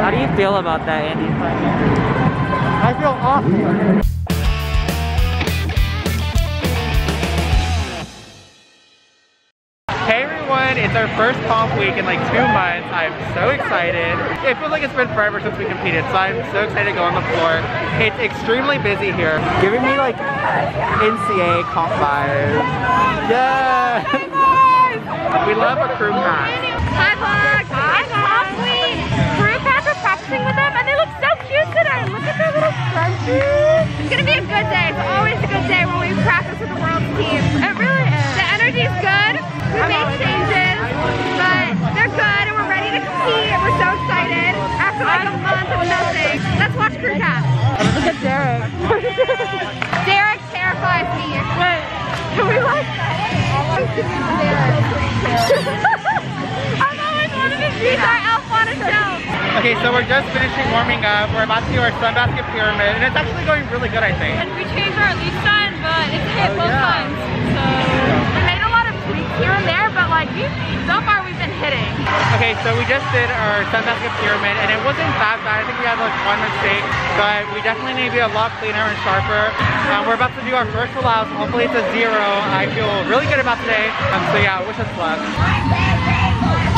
How do you feel about that, Andy? I feel awesome. Hey everyone, it's our first comp week in like two months. I'm so excited. It feels like it's been forever since we competed, so I'm so excited to go on the floor. It's extremely busy here, giving me like NCA comp vibes. Yeah! we love a crew pack. Hi vlog! I've always wanted to see our elf on a shelf. Okay, so we're just finishing warming up. We're about to do our sunbasket pyramid, and it's actually going really good, I think. And we changed our lead sign, but it's hit Oh, both yeah. times. So we made a lot of tweaks here and there, but like we so far we've hitting. Okay, so we just did our sunbasket pyramid, and it wasn't that bad. I think we had like one mistake, but we definitely need to be a lot cleaner and sharper. Um, we're about to do our first out. Hopefully it's a zero. I feel really good about today. Um, so yeah, wish us luck.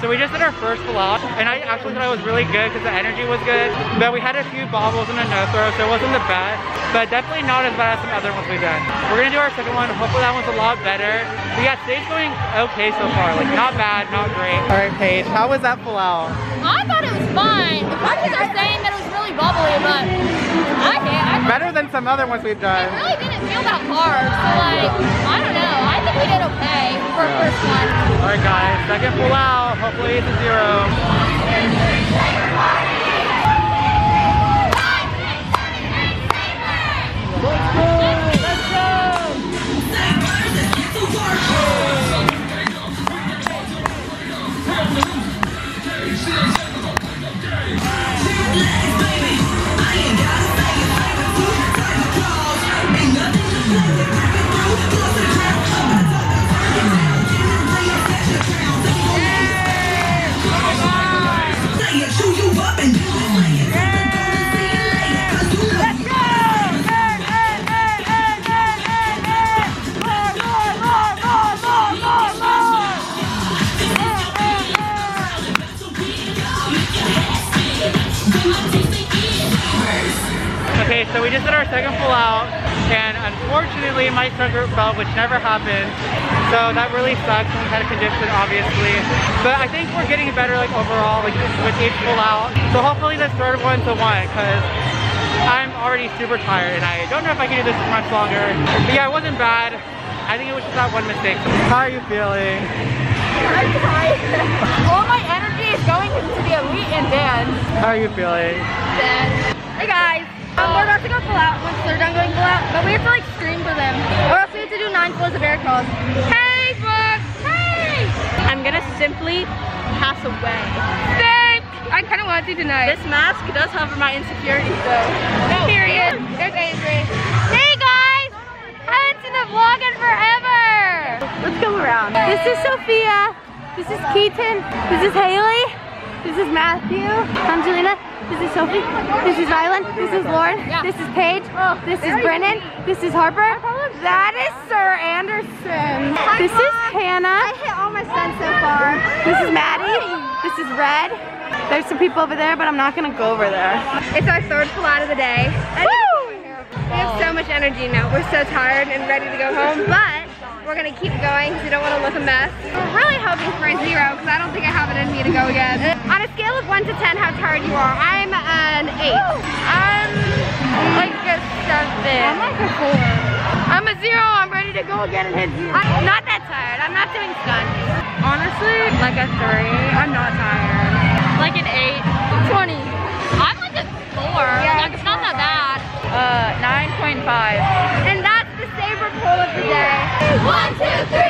So we just did our first full out, and I actually thought it was really good because the energy was good, but we had a few bobbles and a no throw, so it wasn't the best, but definitely not as bad as some other ones we've done. We're gonna do our second one, hopefully that one's a lot better. But yeah, today's going okay so far, like not bad, not great. All right, Paige, how was that full out? I thought it was fine. The coaches are saying that it was really bubbly, but I can't. I Better than some other ones we've done. it really didn't feel that hard. So like, I don't know. I think we did okay for a first one. All right, guys, second full out, hopefully it's a zero. Okay, so we just did our second full out, and unfortunately my group fell, which never happened. So that really sucks, we had a condition, obviously. But I think we're getting better, like overall, like with each full out. So hopefully this third one's the one, because I'm already super tired, and I don't know if I can do this much longer. But yeah, it wasn't bad. I think it was just that one mistake. How are you feeling? I'm tired. How are you feeling? Dead. Hey guys, um, we're about to go full out once they're done going full out, but we have to like scream for them. Or else we have to do nine floors of air calls. Hey, Brooke! Hey! I'm gonna simply pass away. Thank! I kind of want to tonight. This mask does cover my insecurities though. Period. There's Avery. Hey guys! Haven't seen the vlog in forever! Let's go around. This is Sofia. This is Keaton. This is Haley. This is Matthew. I'm Angelina. This is Sophie. This is Rylan. This is Lauren. This is Paige. Oh, this is Brennan. This is Harper. That is Sir Anderson. This is Hannah. I hit all my stunts so far. This is Maddie. This is Red. There's some people over there, but I'm not gonna go over there. It's our third out of the day. Woo! We have so much energy now. We're so tired and ready to go home, but we're gonna keep going because we don't want to look a mess. We're really hoping for a zero because I don't think I have it in me to go again. On a scale of one to 10, how tired you are, I'm an eight. I'm like a seven. I'm like a four. I'm a zero. I'm ready to go again and hit zero. I'm not that tired. I'm not doing stunts. Honestly, like a three. I'm not tired. Like an eight. 20. I'm like a four. Yeah, like it's not that bad. Uh, 9.5. And that's the Sabre pull of the day. One, two, three,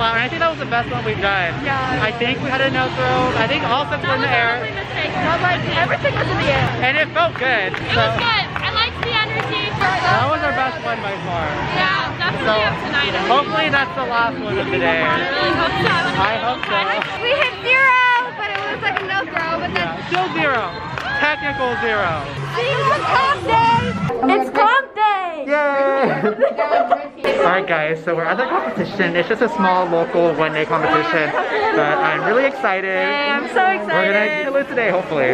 our third full out, and I think that was the best one we've done. Yeah. I think we had a no throw. I think all steps were in the air, But like, everything was in the air. and it felt good. It So was good. I liked the energy. that was our best one by far. Yeah, definitely up tonight. I Hopefully that's the last one of the day. I really hope so. I hope so. We hit zero, but it was like a no throw, but then Yeah, still zero. Technical zero. see it's comp day! It's day! Yay! Alright guys, so we're at the competition. It's just a small local one day competition. But I'm really excited. I'm so excited. We're gonna kill it today, hopefully.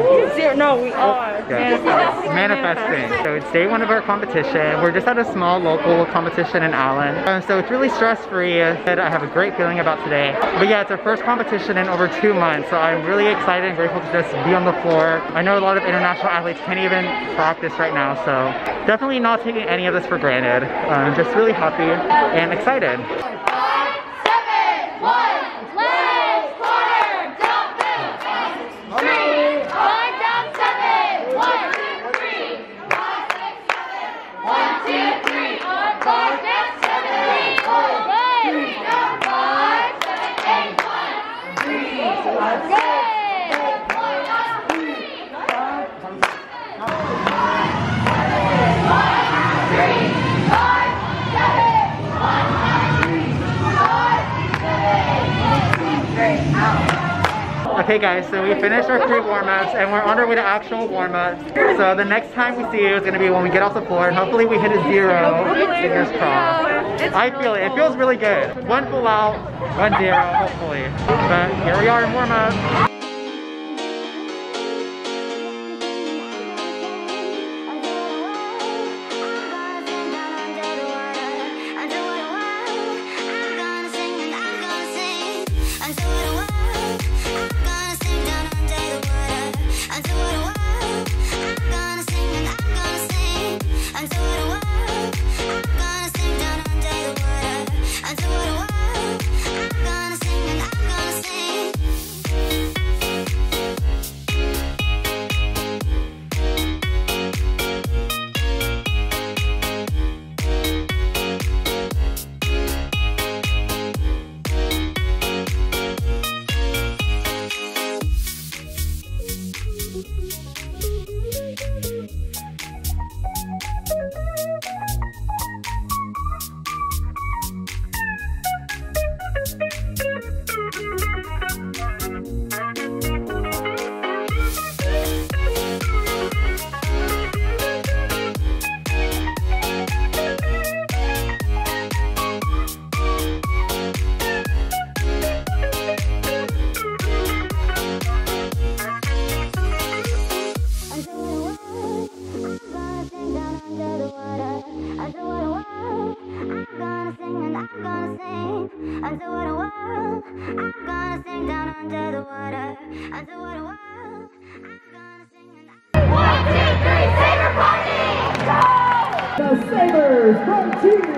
No, we are. Yeah. Manifesting. So it's day one of our competition. We're just at a small local competition in Allen. Um, so it's really stress-free. I have a great feeling about today. But yeah, it's our first competition in over two months. So I'm really excited and grateful to just be on the floor. I know a lot of international athletes can't even practice right now. So definitely not taking any of this for granted. I'm just really happy and excited. Okay guys, so we finished our three warm-ups and we're on our way to actual warm-ups. So the next time we see you is gonna be when we get off the floor and hopefully we hit a zero. Fingers crossed. I feel it, it feels really good. One full out, one zero, hopefully. But here we are in warm-up. Dễ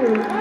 Frontier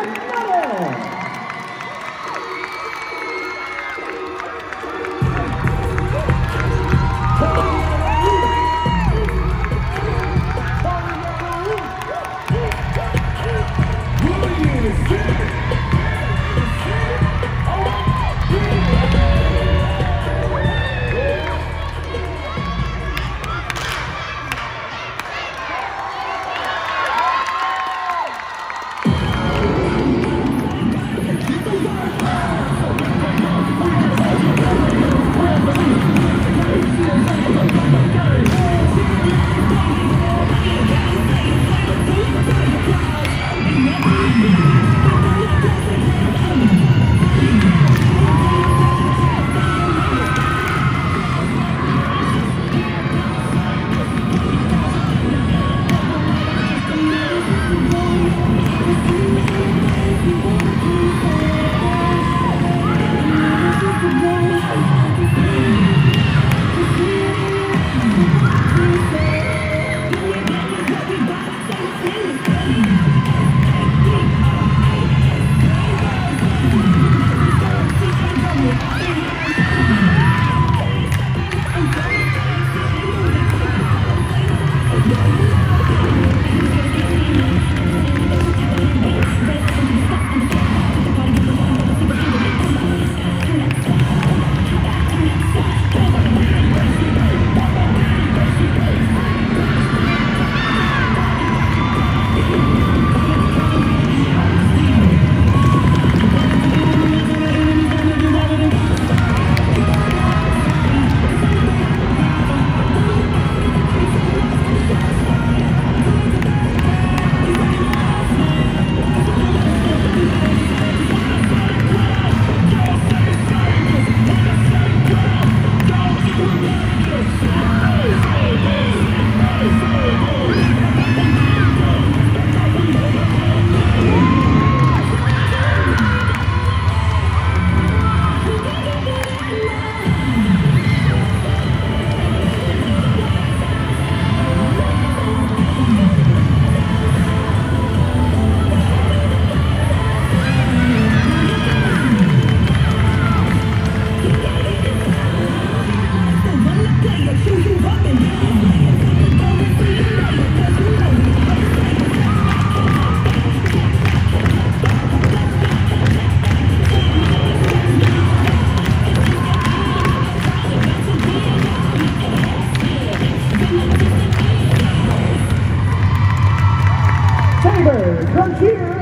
Frontier.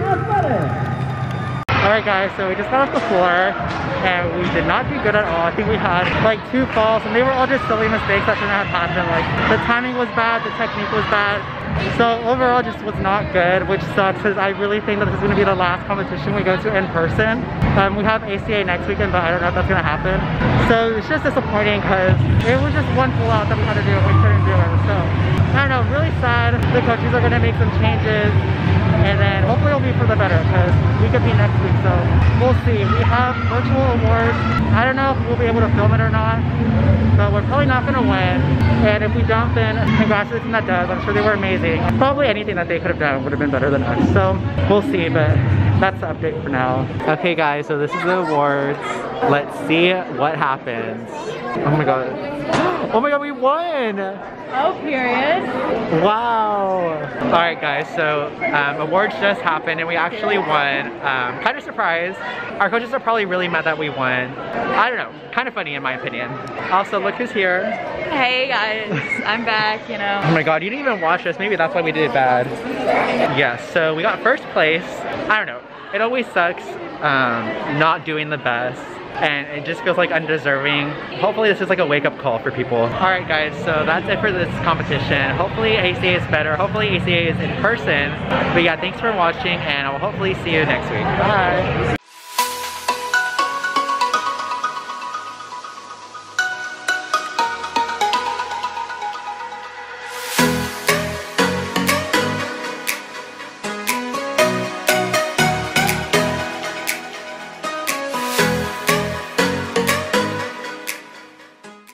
Alright guys, so we just got off the floor and we did not do good at all. I think we had like two falls and they were all just silly mistakes that shouldn't have happened. Like the timing was bad, the technique was bad. So overall just was not good, which sucks because I really think that this is going to be the last competition we go to in person. Um, we have ACA next weekend, but I don't know if that's going to happen. So it's just disappointing because it was just one pull out that we had to do and we couldn't do it. So I don't know, really sad. The coaches are going to make some changes and then hopefully it'll be for the better because we could be next week so we'll see. We have virtual awards. I don't know if we'll be able to film it or not but we're probably not going to win. And if we don't then congrats to the team that does i'm sure they were amazing. Probably anything that they could have done would have been better than us so we'll see but that's the update for now. Okay guys so this is the awards. Let's see what happens. Oh my god. Oh my god we won! Oh, period. Wow. All right, guys, so um, awards just happened and we actually won. Um, kind of surprised. Our coaches are probably really mad that we won. I don't know, kind of funny in my opinion. Also, look who's here. Hey guys, I'm back, you know. Oh my God, you didn't even watch us. Maybe that's why we did it bad. Yes, so we got first place. I don't know, it always sucks um, not doing the best and it just feels like undeserving. Hopefully this is like a wake-up call for people. All right guys, so that's it for this competition. Hopefully ACA is better. Hopefully ACA is in person. But yeah, thanks for watching and I will hopefully see you next week. Bye.